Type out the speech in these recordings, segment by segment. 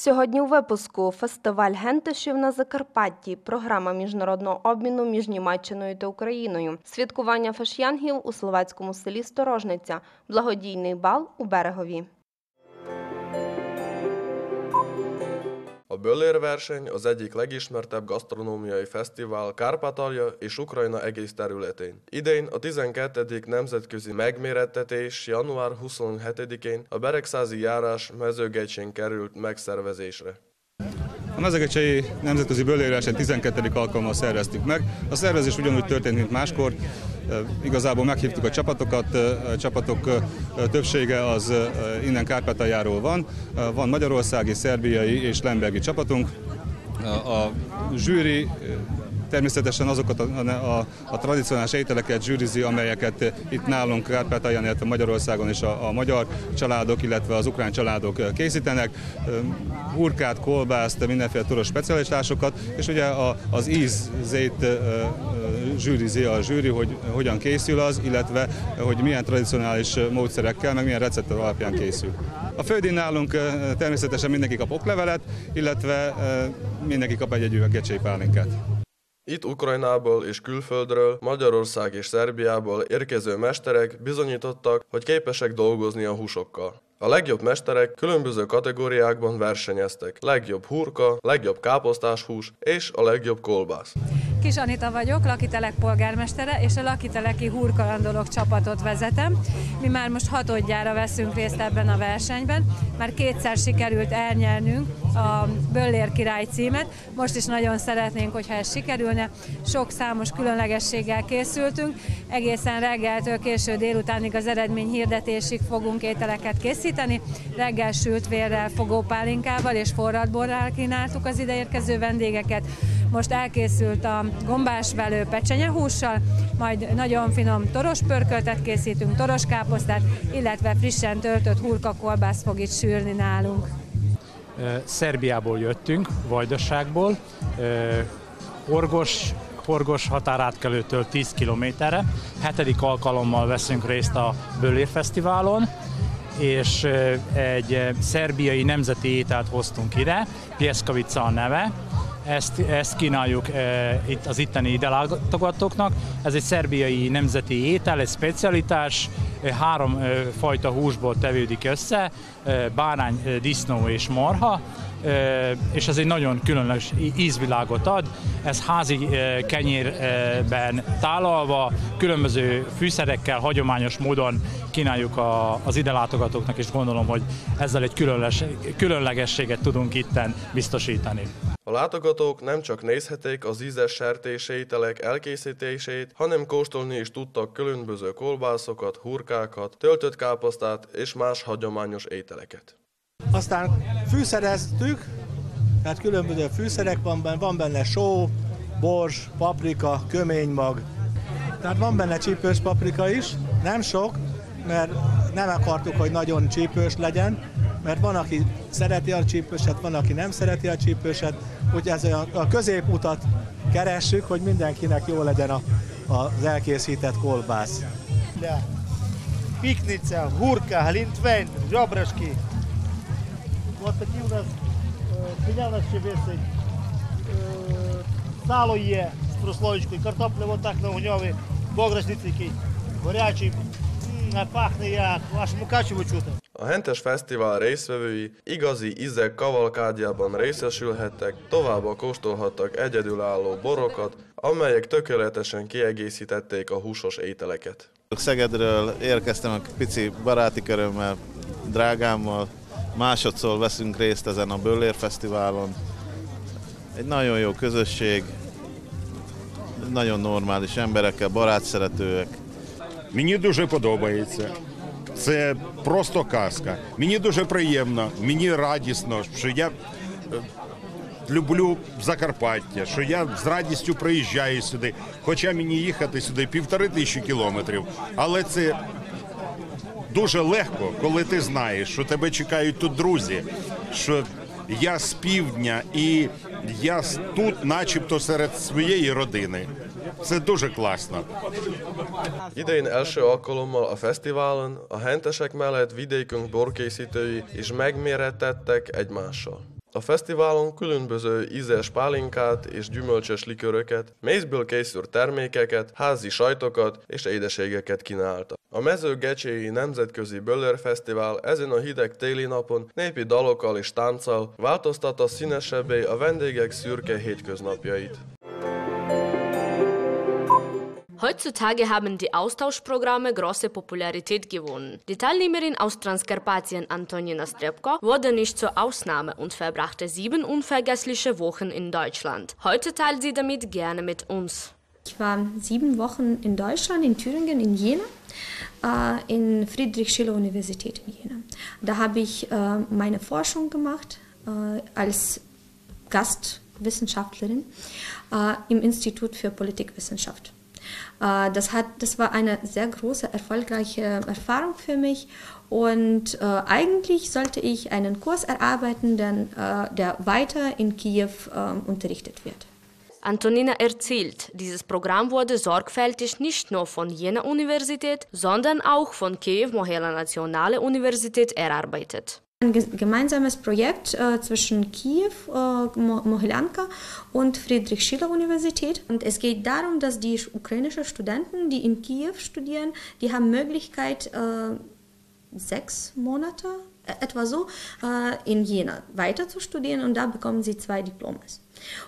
Сьогодні у випуску фестиваль гентишів на Закарпатті, програма міжнародного обміну між Німеччиною та Україною, святкування фешянгів у словацькому селі Сторожниця, благодійний бал у берегові. A Böller verseny az egyik legismertebb gasztronómiai fesztivál Kárpátalja és Ukrajna egész területén. Idén a 12. nemzetközi megmérettetés január 27-én a Beregszázi járás mezőgegysén került megszervezésre. A Mezegecsei Nemzetközi Bölérverseny 12. alkalommal szerveztük meg. A szervezés ugyanúgy történt, mint máskor. Igazából meghívtuk a csapatokat, a csapatok többsége az innen Kárpátaljáról van. Van magyarországi, szerbiai és lembergi csapatunk. A, zsűri természetesen azokat a, a, a tradicionális ételeket zsűrizi, amelyeket itt nálunk Kárpátalján, illetve Magyarországon is a, a magyar családok, illetve az ukrán családok készítenek. Hurkát, kolbászt, mindenféle toros specialitásokat, és ugye a, az ízét zsűrizi a zsűri, hogy hogyan készül az, illetve hogy milyen tradicionális módszerekkel, meg milyen receptor alapján készül. A fődín nálunk természetesen mindenki kap oklevelet, illetve mindenki kap egy-egy üveg pálinkát. Itt Ukrajnából és külföldről, Magyarország és Szerbiából érkező mesterek bizonyítottak, hogy képesek dolgozni a húsokkal. A legjobb mesterek különböző kategóriákban versenyeztek. Legjobb hurka, legjobb káposztás hús és a legjobb kolbász. Kis Anita vagyok, Lakitelek polgármestere, és a Lakiteleki húrkalandolók csapatot vezetem. Mi már most hatodjára veszünk részt ebben a versenyben. Már kétszer sikerült elnyernünk a Böllér király címet. Most is nagyon szeretnénk, hogyha ez sikerülne. Sok számos különlegességgel készültünk. Egészen reggeltől késő délutánig az eredmény hirdetésig fogunk ételeket készíteni. Reggel sült vérrel, fogópálinkával és forradborral kínáltuk az ideérkező vendégeket. Most elkészült a gombásvelő pecsenyehússal, majd nagyon finom toros pörköltet készítünk, toros káposztát, illetve frissen töltött hurkakolbász fog itt sűrni nálunk. Szerbiából jöttünk, Vajdaságból, ö, Horgos, Horgos határátkelőtől 10 kilométerre. Hetedik alkalommal veszünk részt a Bölér Fesztiválon, és egy szerbiai nemzeti ételt hoztunk ide, Pieskavica a neve. Ezt, ezt kínáljuk e, itt az itteni ide látogatóknak. Ez egy szerbiai nemzeti étel, egy specialitás, három e, fajta húsból tevődik össze, e, bárány, e, disznó és marha, és ez egy nagyon különleges ízvilágot ad. Ez házi kenyérben tálalva, különböző fűszerekkel, hagyományos módon kínáljuk az ide látogatóknak, és gondolom, hogy ezzel egy különleges, különlegességet tudunk itten biztosítani. A látogatók nem csak nézhetik az ízes sertésételek elkészítését, hanem kóstolni is tudtak különböző kolbászokat, hurkákat, töltött káposztát és más hagyományos ételeket. Aztán fűszereztük, tehát különböző fűszerek van benne, van benne só, bors, paprika, köménymag. Tehát van benne csípős paprika is, nem sok, mert nem akartuk, hogy nagyon csípős legyen, mert van, aki szereti a csípőset, van, aki nem szereti a csípőset, úgyhogy ez a, a középutat keressük, hogy mindenkinek jó legyen a, az elkészített kolbász. Piknica, hurka, lintven, zsobraski, Вот такие у нас, э, финя у нас ще висить. Е, сало є з прослоєчкою, картопля вот так на огньові, бограчниць який, горячий, М, а пахне як, аж мукачево чути. A Hentes Fesztivál résztvevői igazi ízek kavalkádjában részesülhettek, továbbá kóstolhattak egyedülálló borokat, amelyek tökéletesen kiegészítették a húsos ételeket. Szegedről érkeztem a pici baráti körömmel, drágámmal. Másodszor veszünk részt ezen a Böllér Fesztiválon. Egy nagyon jó közösség, nagyon normális emberekkel, barátszeretőek. Мені дуже подобається. Це просто казка. Мені дуже приємно, мені радісно, що я е, люблю Закарпаття, що я з радістю приїжджаю сюди. Хоча мені їхати сюди півтори тисячі кілометрів, але це дуже легко, коли ти знаєш, що тебе чекають тут друзі, що я з півдня і я тут, начебто, serед своєї родини. Це дуже класно. Alkalommal a fesztiválon a hentesek mellett vidékünk borkészítői is megmérettettek egymással. A fesztiválon különböző ízes pálinkát és gyümölcsös liköröket, mézből készült termékeket, házi sajtokat és édeségeket kínálta. A mezőgecséi Nemzetközi Böller Fesztivál ezen a hideg téli napon népi dalokkal és tánccal változtatta színesebbé a vendégek szürke hétköznapjait. Heutzutage haben die Austauschprogramme große Popularität gewonnen. Die Teilnehmerin aus Transkarpatien Antonina Strebko wurde nicht zur Ausnahme und verbrachte sieben unvergessliche Wochen in Deutschland. Heute teilt sie damit gerne mit uns. Ich war sieben Wochen in Deutschland, in Thüringen, in Jena, äh, in Friedrich-Schiller-Universität in Jena. Da habe ich äh, meine Forschung gemacht äh, als Gastwissenschaftlerin im Institut für Politikwissenschaft. Äh, das, hat, das war eine sehr große, erfolgreiche Erfahrung für mich. Und äh, eigentlich sollte ich einen Kurs erarbeiten, den, äh, der weiter in Kiew äh, unterrichtet wird. Antonina erzählt, dieses Programm wurde sorgfältig nicht nur von jener Universität, sondern auch von Kiew-Mohela Nationale Universität erarbeitet. Ein gemeinsames Projekt äh, zwischen Kiew, äh, Mohiljanka und Friedrich-Schiller-Universität. Und es geht darum, dass die ukrainischen Studenten, die in Kiew studieren, die haben Möglichkeit, äh, sechs Monate, äh, etwa so, äh, in Jena weiter zu studieren und da bekommen sie zwei Diplomas.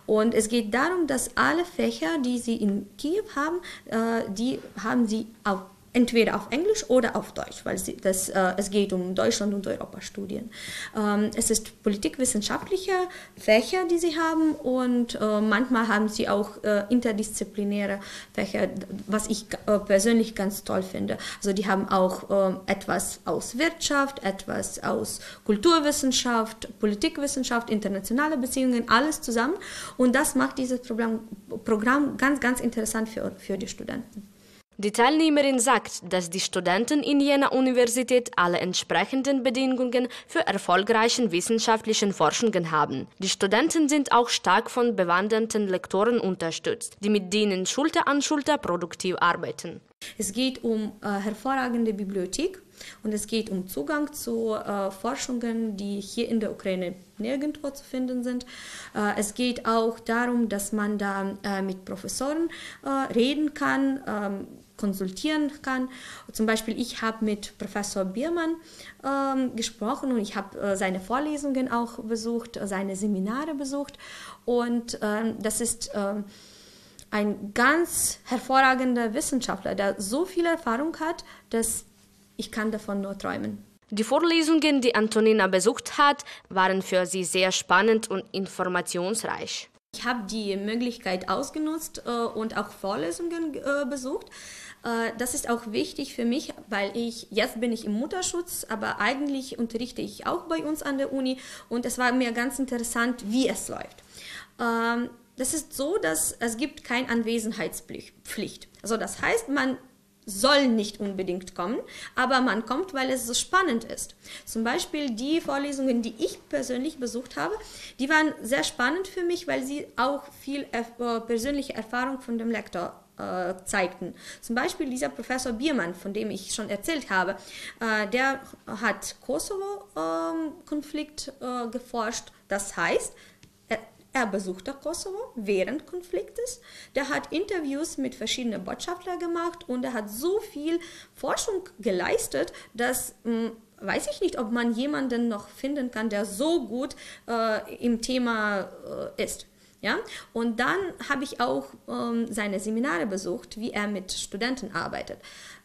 Und es geht darum, dass alle Fächer, die sie in Kiew haben, äh, die haben sie auf entweder auf Englisch oder auf Deutsch, weil sie, das, äh, es geht um Deutschland- und Europastudien. Ähm, es ist politikwissenschaftliche Fächer, die sie haben und äh, manchmal haben sie auch äh, interdisziplinäre Fächer, was ich äh, persönlich ganz toll finde. Also die haben auch ähm, etwas aus Wirtschaft, etwas aus Kulturwissenschaft, Politikwissenschaft, internationale Beziehungen, alles zusammen und das macht dieses Programm, Programm ganz, ganz interessant für, für die Studenten. Die Teilnehmerin sagt, dass die Studenten in jener Universität alle entsprechenden Bedingungen für erfolgreichen wissenschaftlichen Forschungen haben. Die Studenten sind auch stark von bewanderten Lektoren unterstützt, die mit denen Schulter an Schulter produktiv arbeiten. Es geht um äh, hervorragende Bibliothek und es geht um Zugang zu äh, Forschungen, die hier in der Ukraine nirgendwo zu finden sind. Äh, es geht auch darum, dass man da äh, mit Professoren äh, reden kann ähm, konsultieren kann. Zum Beispiel, ich habe mit Professor Biermann ähm, gesprochen und ich habe äh, seine Vorlesungen auch besucht, seine Seminare besucht und ähm, das ist ähm, ein ganz hervorragender Wissenschaftler, der so viel Erfahrung hat, dass ich kann davon nur träumen. Die Vorlesungen, die Antonina besucht hat, waren für sie sehr spannend und informationsreich. Ich habe die Möglichkeit ausgenutzt äh, und auch Vorlesungen äh, besucht. Äh, das ist auch wichtig für mich, weil ich, jetzt bin ich im Mutterschutz, aber eigentlich unterrichte ich auch bei uns an der Uni und es war mir ganz interessant, wie es läuft. Ähm, das ist so, dass es gibt keine Anwesenheitspflicht. Also das heißt, man soll nicht unbedingt kommen, aber man kommt, weil es so spannend ist. Zum Beispiel die Vorlesungen, die ich persönlich besucht habe, die waren sehr spannend für mich, weil sie auch viel äh, persönliche Erfahrung von dem Lektor äh, zeigten. Zum Beispiel dieser Professor Biermann, von dem ich schon erzählt habe, äh, der hat Kosovo-Konflikt äh, geforscht. Das heißt, er besuchte Kosovo während Konfliktes. Der hat Interviews mit verschiedenen Botschaftlern gemacht und er hat so viel Forschung geleistet, dass mh, hm, weiß ich nicht, ob man jemanden noch finden kann, der so gut äh, im Thema äh, ist. Ja? Und dann habe ich auch ähm, seine Seminare besucht, wie er mit Studenten arbeitet.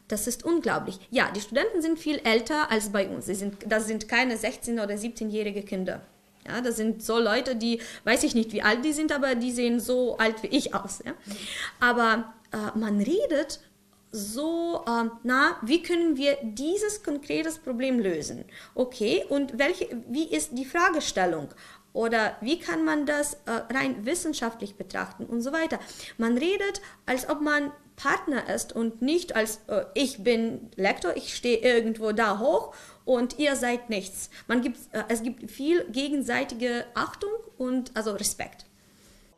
Das ist unglaublich. Ja, die Studenten sind viel älter als bei uns. Sie sind, das sind keine 16- oder 17-jährige Kinder. Ja, das sind so Leute, die, weiß ich nicht, wie alt die sind, aber die sehen so alt wie ich aus. Ja? Aber äh, man redet so, äh, na, wie können wir dieses konkretes Problem lösen? Okay, und welche, wie ist die Fragestellung? Oder wie kann man das äh, rein wissenschaftlich betrachten und so weiter? Man redet, als ob man Partner ist und nicht als äh, ich bin Lektor, ich stehe irgendwo da hoch und ihr seid nichts. Man gibt, äh, es gibt viel gegenseitige Achtung und also Respekt.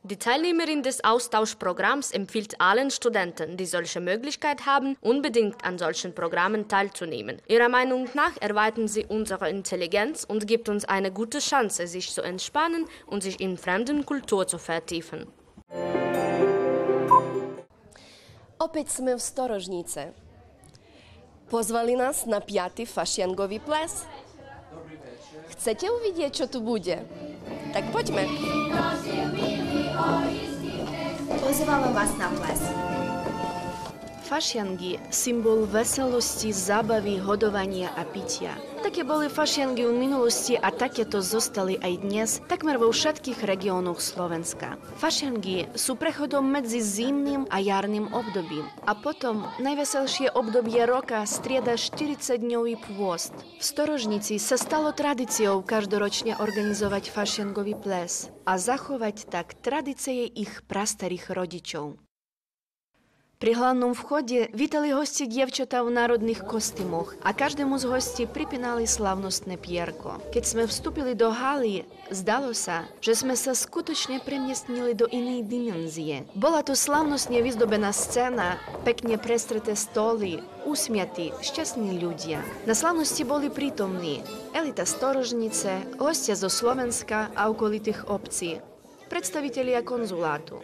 Die Teilnehmerin des Austauschprogramms empfiehlt allen Studenten, die solche Möglichkeit haben, unbedingt an solchen Programmen teilzunehmen. Ihrer Meinung nach erweitern sie unsere Intelligenz und gibt uns eine gute Chance, sich zu entspannen und sich in fremden Kultur zu vertiefen. Opäť sme v Storožnice. Pozvali nás na piaty fašiangový ples. Chcete uvidieť, čo tu bude? Tak poďme. Pozývame vás na ples. Fašiangi symbol veselosti, zábavy, hodovania a pitia. Také boli fašiangy v minulosti a takéto zostali aj dnes takmer vo všetkých regiónoch Slovenska. Fašiangy sú prechodom medzi zimným a jarným obdobím a potom najveselšie obdobie roka strieda 40-dňový pôst. V Storožnici sa stalo tradíciou každoročne organizovať fašiangový ples a zachovať tak tradície ich prastarých rodičov. При главному вході вітали гості дівчата в народних костимах, а кожному з гості припинали славностне п'єрко. Кід ми вступили до Галії, здалося, що ми се скуточне приміснили до іної димензії. Була то славностне віздобена сцена, пекне престрите столи, усмяті, щасні люди. На славності були притомні еліта сторожнице, гостя зо Словенська, а околитих обці, представителі конзулату.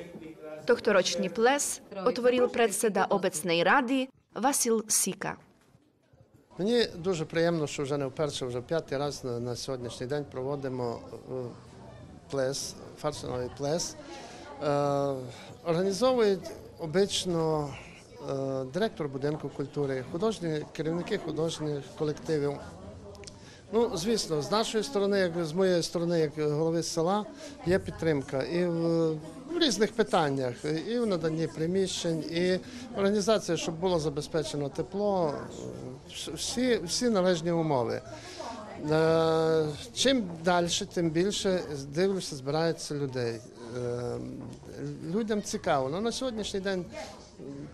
Tohtoročný ples otvoril predseda obecnej ради Васил Сіка. Мені дуже приємно, що вже не вперше, вже п'ятий раз на, сьогоднішній день проводимо е, плес, фарсоновий плес. Е, організовують обично е, директор будинку культури, художні керівники художніх колективів. Ну, звісно, з нашої сторони, як з моєї сторони, як голови села, є підтримка і різних питаннях, і в наданні приміщень, і організація, щоб було забезпечено тепло, всі, всі належні умови. Е, Чим далі, тим більше дивлюся, збирається людей. Е, Людям цікаво. Ну, на сьогоднішній день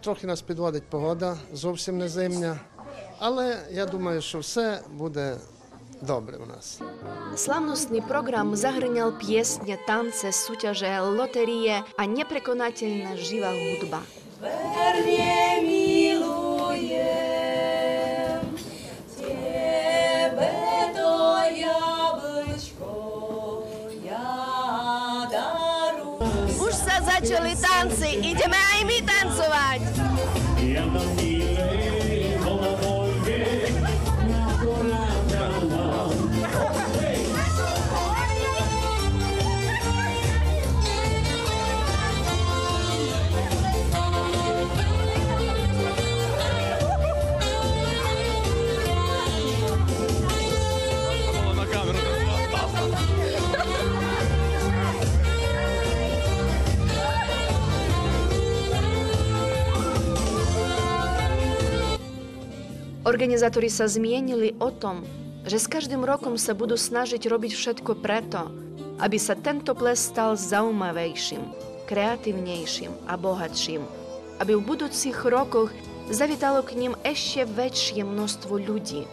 трохи нас підводить погода, зовсім не зимня. Але я думаю, що все буде добре у нас. Slavnostný program zahrňal piesne, tance, súťaže, loterie a neprekonateľná živá hudba. Верне милуем тебе то яблочко я дарую. Už sa začali tanci, ideme aj my tancovať. Organizátori sa zmienili o tom, že s každým rokom sa budú snažiť robiť všetko preto, aby sa tento ples stal zaujímavejším, kreatívnejším a bohatším, aby v budúcich rokoch zavítalo k ním ešte väčšie množstvo ľudí.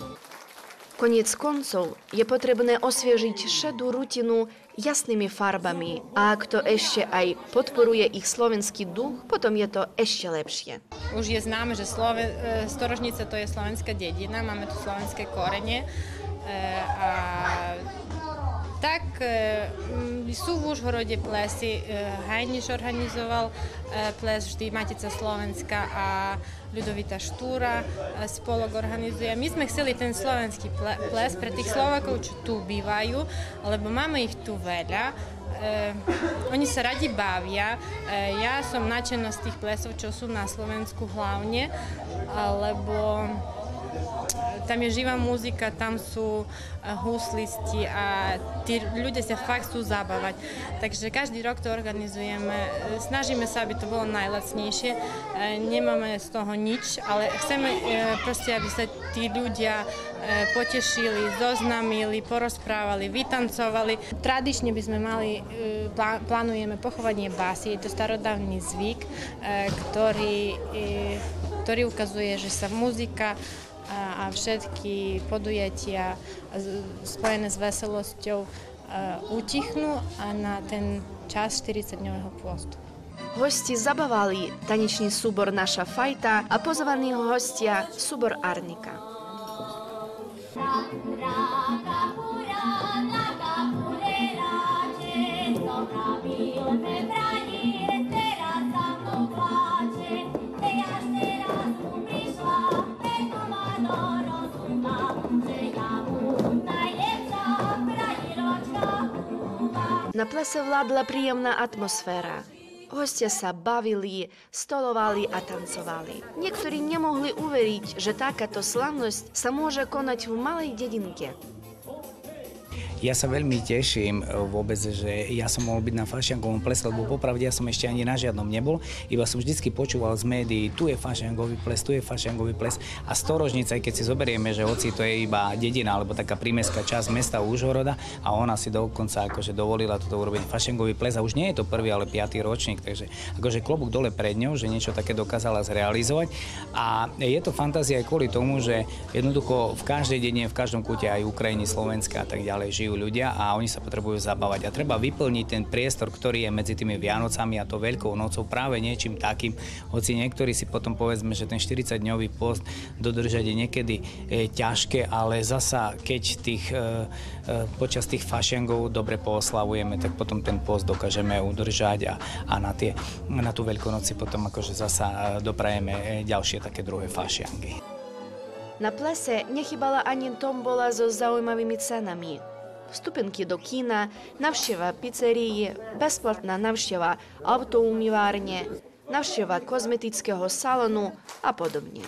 Koniec koncov je potrebné osviežiť šedú rutinu jasnými farbami a ak to ešte aj podporuje ich slovenský duch, potom je to ešte lepšie. Už je známe, že Slove, e, Storožnica to je slovenská dedina, máme tu slovenské korene e, a tak e, sú v Užhorode plesy. E, Hajniš organizoval e, ples vždy Matica Slovenska a Ľudovita Štúra spolok organizuje. My sme chceli ten slovenský ple, ples pre tých Slovakov, čo tu bývajú, lebo máme ich tu veľa. E, oni sa radi bavia. E, ja som nadšená z tých plesov, čo sú na Slovensku hlavne, lebo tam je živá muzika, tam sú eh, huslisti a tí ľudia sa fakt chcú zabávať. Takže každý rok to organizujeme. Eh, Snažíme sa, aby to bolo najlacnejšie. Eh, Nemáme z toho nič, ale chceme proste, aby sa tí ľudia potešili, zoznamili, porozprávali, vytancovali. Tradične by sme mali, plá- plánujeme pochovanie básy. Je to starodávny zvyk, ktorý, ktorý ukazuje, že sa muzika a, všetky podujatia z- spojené s veselosťou utihnú a na ten čas 40-dňového pôstu. Hosti zabavali tanečný súbor Naša fajta a pozvaní hostia súbor Arnika. Na plese vládla príjemná atmosféra. Hostia sa bavili, stolovali a tancovali. Niektorí nemohli uveriť, že takáto slavnosť sa môže konať v malej dedinke. Ja sa veľmi teším e, vôbec, že ja som mohol byť na fašiankovom plese, lebo popravde ja som ešte ani na žiadnom nebol, iba som vždycky počúval z médií, tu je fašiankový ples, tu je fašiankový ples. A storožnica, keď si zoberieme, že hoci to je iba dedina alebo taká prímeská časť mesta Úžhoroda a ona si dokonca akože dovolila toto urobiť fašiankový ples a už nie je to prvý, ale piatý ročník, takže akože klobúk dole pred ňou, že niečo také dokázala zrealizovať. A je to fantázia aj kvôli tomu, že jednoducho v každej dedine, v každom kúte aj Ukrajiny, Slovenska a tak ďalej žijú žijú ľudia a oni sa potrebujú zabávať. A treba vyplniť ten priestor, ktorý je medzi tými Vianocami a to Veľkou nocou práve niečím takým. Hoci niektorí si potom povedzme, že ten 40-dňový post dodržať je niekedy e, ťažké, ale zasa keď tých, e, e, počas tých fašengov dobre pooslavujeme, tak potom ten post dokážeme udržať a, a na, tie, na tú Veľkonoci potom akože zasa e, doprajeme e, ďalšie také druhé fašiangy. Na plese nechybala ani tombola so zaujímavými cenami вступинки до кіна, навщива піцерії, безплатна навщива автоуміварні, навщива козметичного салону, а подобні.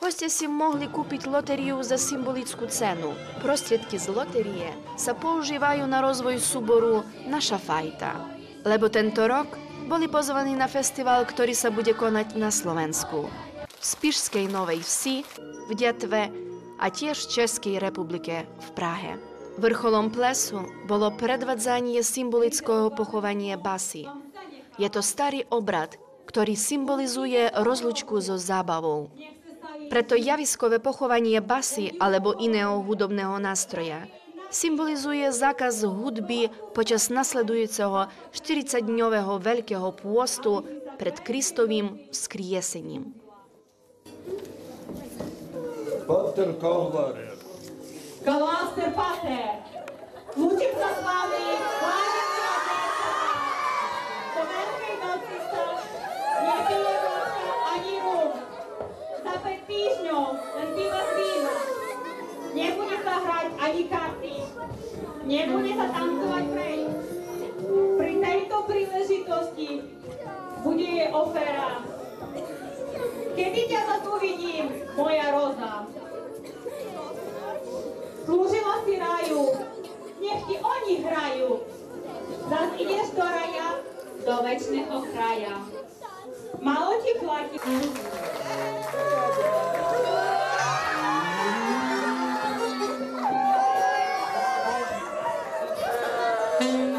Гості си могли купити лотерію за символічну ціну. Прострідки з лотерії са поуживаю на розвій субору наша файта. Лебо тento rok boli pozvaní na festival, ktorý sa bude konať na Slovensku. V Spišskej Novej Vsi, v Detve a tiež Českej republike v Prahe. Vrcholom plesu bolo predvadzanie symbolického pochovania basy. Je to starý obrad, ktorý symbolizuje rozlučku so zábavou. Preto javiskové pochovanie basy alebo iného hudobného nástroja symbolizuje zákaz hudby počas nasledujúceho 40-dňového veľkého pôstu pred Kristovým vzkriesením. Kalvária. Galāns ir patē. Lūdzu, plasmānīt, vairāk jātētā. Tomēr vienalcīstā, nepieļautā aņīmum. Запит пісню, наспіва співа. Nebude sa заграти ані карти. Не буде затанцювати фрей. При тejto príležitosti bude ofera. Kedy ťa za tu vidím, moja roza? Slúžila si raju, nech ti oni hrajú. Zas ideš do raja, do večného kraja. Malo ti platí. Ideme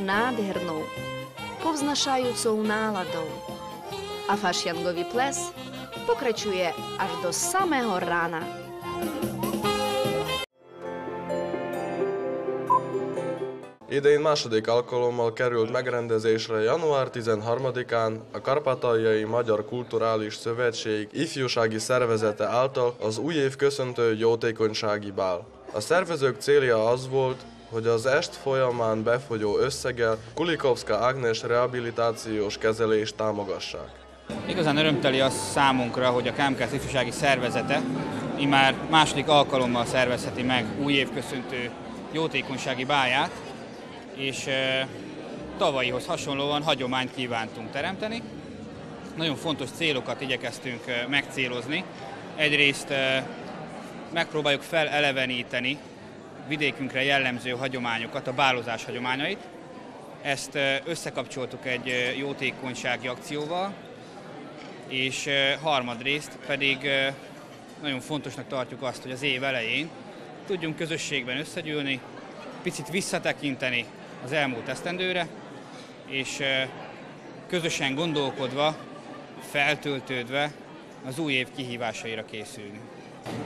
nádhernou, povznašajúcou náladou. A fašiangový ples pokračuje až do samého rána. Idén második alkalommal került megrendezésre január 13-án a Karpataljai Magyar Kulturális Szövetség ifjúsági szervezete által az új év köszöntő jótékonysági bál. A szervezők célja az volt, hogy az est folyamán befogyó összeggel Kulikovska Ágnes rehabilitációs kezelést támogassák. Igazán örömteli az számunkra, hogy a KMK ifjúsági szervezete immár második alkalommal szervezheti meg új évköszöntő jótékonysági báját, és tavalyihoz hasonlóan hagyományt kívántunk teremteni. Nagyon fontos célokat igyekeztünk megcélozni. Egyrészt megpróbáljuk feleleveníteni vidékünkre jellemző hagyományokat, a bálozás hagyományait. Ezt összekapcsoltuk egy jótékonysági akcióval, és harmadrészt pedig nagyon fontosnak tartjuk azt, hogy az év elején tudjunk közösségben összegyűlni, picit visszatekinteni az elmúlt esztendőre, és közösen gondolkodva, feltöltődve az új év kihívásaira készülni.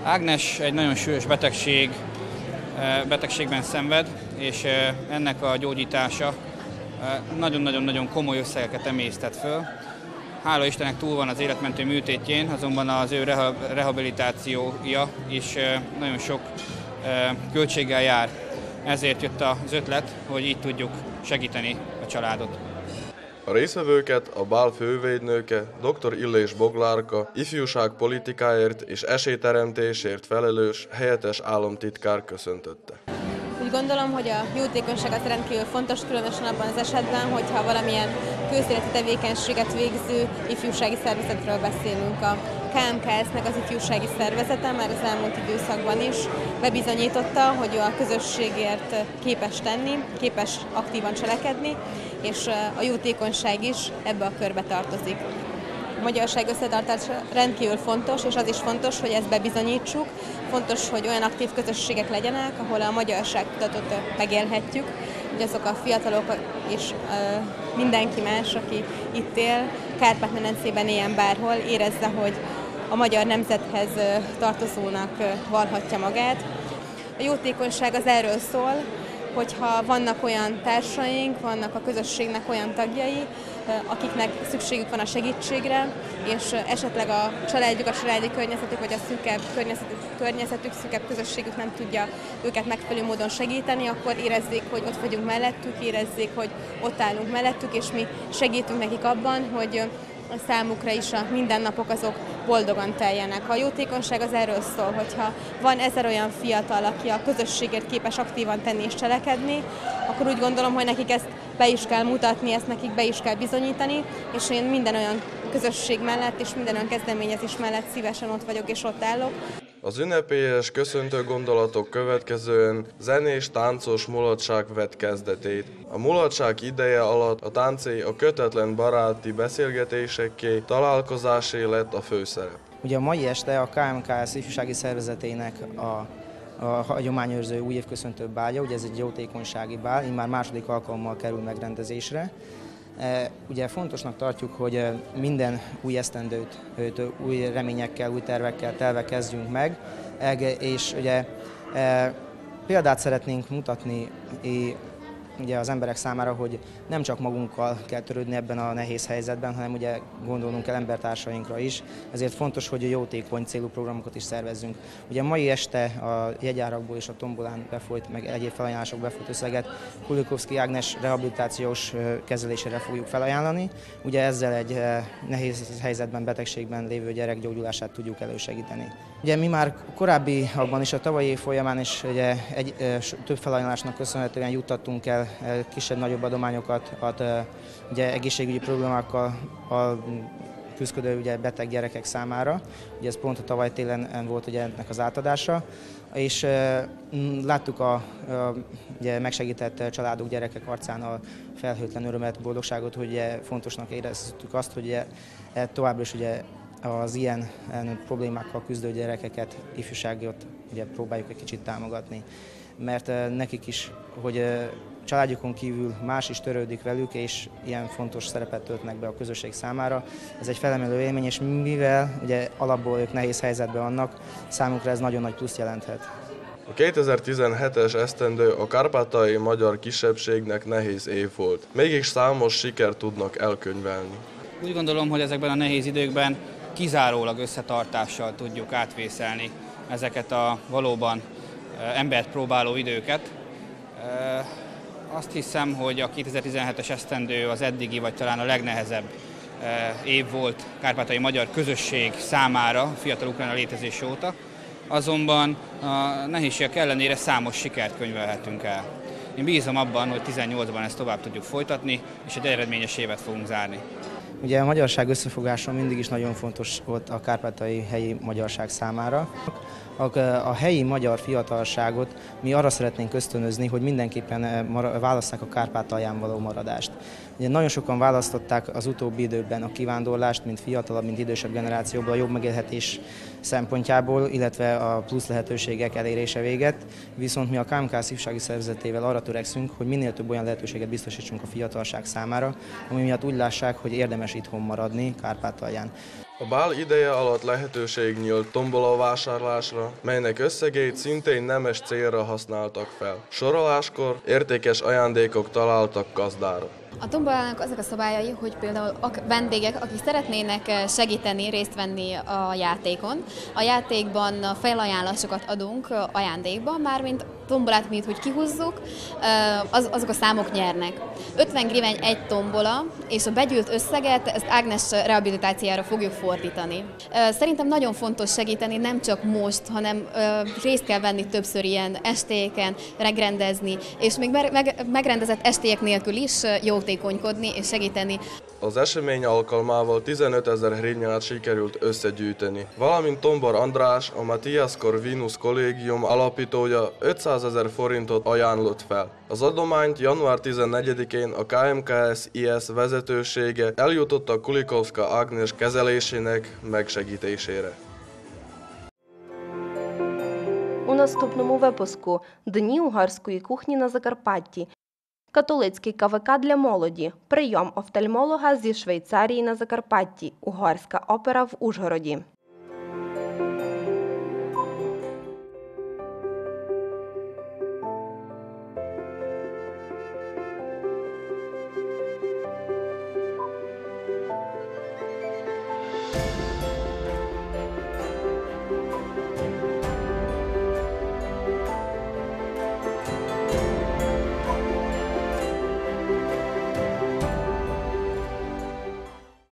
Ágnes egy nagyon súlyos betegség, betegségben szenved, és ennek a gyógyítása nagyon-nagyon-nagyon komoly összegeket emésztett föl. Hála Istennek túl van az életmentő műtétjén, azonban az ő rehabilitációja is nagyon sok költséggel jár. Ezért jött az ötlet, hogy így tudjuk segíteni a családot. A részvevőket a Bál fővédnöke, dr. Illés Boglárka, ifjúság politikáért és esélyteremtésért felelős helyettes államtitkár köszöntötte. Úgy gondolom, hogy a jótékonyság az rendkívül fontos, különösen abban az esetben, hogyha valamilyen közéleti tevékenységet végző ifjúsági szervezetről beszélünk. A KMKS-nek az ifjúsági szervezete már az elmúlt időszakban is bebizonyította, hogy a közösségért képes tenni, képes aktívan cselekedni, és a jótékonyság is ebbe a körbe tartozik. A magyarság összetartása rendkívül fontos, és az is fontos, hogy ezt bebizonyítsuk. Fontos, hogy olyan aktív közösségek legyenek, ahol a magyarság tudatot megélhetjük, hogy azok a fiatalok és mindenki más, aki itt él, Kárpát-medencében éljen bárhol, érezze, hogy a magyar nemzethez tartozónak valhatja magát. A jótékonyság az erről szól, hogyha vannak olyan társaink, vannak a közösségnek olyan tagjai, akiknek szükségük van a segítségre, és esetleg a családjuk, a családi környezetük, vagy a szűkebb környezetük, környezetük, szűkebb közösségük nem tudja őket megfelelő módon segíteni, akkor érezzék, hogy ott vagyunk mellettük, érezzék, hogy ott állunk mellettük, és mi segítünk nekik abban, hogy a számukra is a mindennapok azok boldogan teljenek. A jótékonyság az erről szól, hogyha van ezer olyan fiatal, aki a közösségért képes aktívan tenni és cselekedni, akkor úgy gondolom, hogy nekik ezt be is kell mutatni, ezt nekik be is kell bizonyítani, és én minden olyan közösség mellett és minden olyan kezdeményezés mellett szívesen ott vagyok és ott állok. Az ünnepélyes köszöntő gondolatok következően zenés táncos mulatság vett kezdetét. A mulatság ideje alatt a táncé a kötetlen baráti beszélgetésekké, találkozásé lett a főszerep. Ugye a mai este a KMKS ifjúsági szervezetének a a hagyományőrző új évköszöntő bálja, ugye ez egy jótékonysági bál, így már második alkalommal kerül megrendezésre. E, ugye fontosnak tartjuk, hogy e, minden új esztendőt új reményekkel, új tervekkel telve kezdjünk meg, és ugye példát szeretnénk mutatni ugye az emberek számára, hogy nem csak magunkkal kell törődni ebben a nehéz helyzetben, hanem ugye gondolnunk kell embertársainkra is, ezért fontos, hogy a jótékony célú programokat is szervezzünk. Ugye mai este a jegyárakból és a tombolán befolyt, meg egyéb felajánlások befolyt összeget Kulikovszki Ágnes rehabilitációs kezelésére fogjuk felajánlani. Ugye ezzel egy nehéz helyzetben, betegségben lévő gyerek gyógyulását tudjuk elősegíteni. Ugye mi már korábbi abban is a tavalyi év folyamán is ugye egy, több felajánlásnak köszönhetően juttattunk el kisebb-nagyobb adományokat, hát, ugye egészségügyi problémákkal a küzdő ugye beteg gyerekek számára. Ugye ez pont a tavaly télen volt ugye ennek az átadása, és láttuk a, a ugye megsegített családok, gyerekek arcán a felhőtlen örömet, boldogságot, hogy ugye fontosnak éreztük azt, hogy ugye, e, továbbra is ugye az ilyen problémákkal küzdő gyerekeket, ifjúságot ugye próbáljuk egy kicsit támogatni, mert nekik is, hogy családjukon kívül más is törődik velük, és ilyen fontos szerepet töltnek be a közösség számára. Ez egy felemelő élmény, és mivel ugye alapból ők nehéz helyzetben vannak, számukra ez nagyon nagy plusz jelenthet. A 2017-es esztendő a kárpátai magyar kisebbségnek nehéz év volt. Mégis számos sikert tudnak elkönyvelni. Úgy gondolom, hogy ezekben a nehéz időkben kizárólag összetartással tudjuk átvészelni ezeket a valóban embert próbáló időket. Azt hiszem, hogy a 2017-es esztendő az eddigi, vagy talán a legnehezebb év volt kárpátai magyar közösség számára fiatal Ukrajna létezés óta. Azonban a nehézségek ellenére számos sikert könyvelhetünk el. Én bízom abban, hogy 18-ban ezt tovább tudjuk folytatni, és egy eredményes évet fogunk zárni. Ugye a magyarság összefogása mindig is nagyon fontos volt a kárpátai helyi magyarság számára. A, helyi magyar fiatalságot mi arra szeretnénk ösztönözni, hogy mindenképpen eh, válasszák a Kárpátalján való maradást. Ugye nagyon sokan választották az utóbbi időben a kivándorlást, mint fiatalabb, mint idősebb generációból a jobb megélhetés szempontjából, illetve a plusz lehetőségek elérése véget. Viszont mi a KMK szívsági szervezetével arra törekszünk, hogy minél több olyan lehetőséget biztosítsunk a fiatalság számára, ami miatt úgy lássák, hogy érdemes itthon maradni Kárpátalján. A bál ideje alatt lehetőség nyílt tombola vásárlásra, melynek összegét szintén nemes célra használtak fel. Soroláskor értékes ajándékok találtak gazdára. A tombolának azok a szabályai, hogy például a vendégek, akik szeretnének eh, segíteni, részt venni a játékon, a játékban felajánlásokat adunk eh, ajándékba, mármint tombolát mi hogy kihúzzuk, az, azok a számok nyernek. 50 griven egy tombola, és a begyűlt összeget ezt Ágnes rehabilitációjára fogjuk fordítani. Szerintem nagyon fontos segíteni, nem csak most, hanem részt kell venni többször ilyen estéken, megrendezni, és még megrendezett estélyek nélkül is jótékonykodni és segíteni. Az esemény alkalmával 15 ezer hrinyát sikerült összegyűjteni, valamint Tombar András, a Matthias Corvinus kollégium alapítója 500 ezer forintot ajánlott fel. Az adományt január 14-én a KMKS IS vezetősége eljutotta Kulikovska Agnes kezelésének megsegítésére. У наступному випуску Дні угорської кухні на Закарпатті Католицький КВК для молоді. Прийом офтальмолога зі Швейцарії на Закарпатті. Угорська опера в Ужгороді.